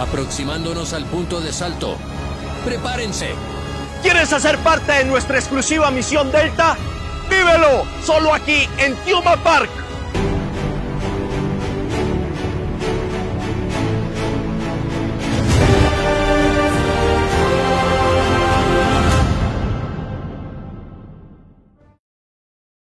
aproximándonos al punto de salto. ¡Prepárense! ¿Quieres hacer parte de nuestra exclusiva misión Delta? ¡Vívelo! Solo aquí en Tiuma Park.